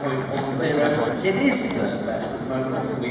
1.10. It is third best at the moment. We